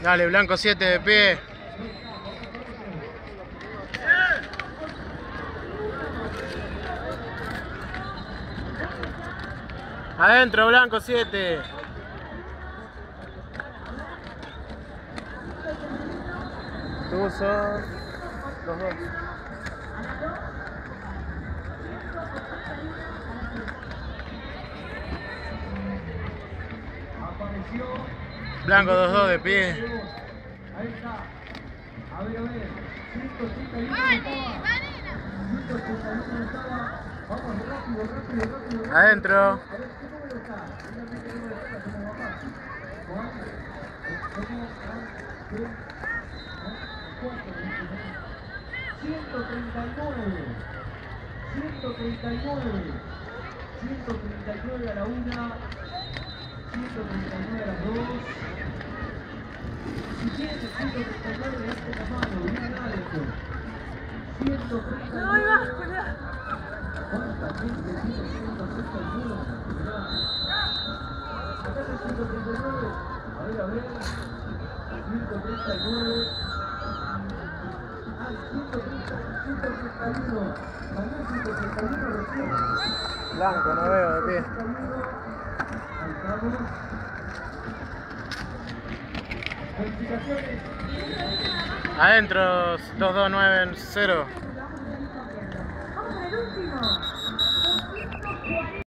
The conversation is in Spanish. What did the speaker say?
Dale, Blanco 7 de pie. Adentro, Blanco 7. Tuzo. Los dos. Blanco 2-2 de pie. Ahí está. A ver, a ver. 181 estaba. 181 estaba. Vamos rápido, rápido, rápido. Adentro. A ver, 139. 139. 139 a la una. 139 a las dos. Si tienes 139, levante la mano, bien alto. 139. No, cuidado. ¿Cuánta gente tiene 139? Mirá. Acá está 139. A ver, a ver. 139. Blanco, no veo de pie. 131. Ahí estamos. Calificaciones. Adentro, 2-2-9-0.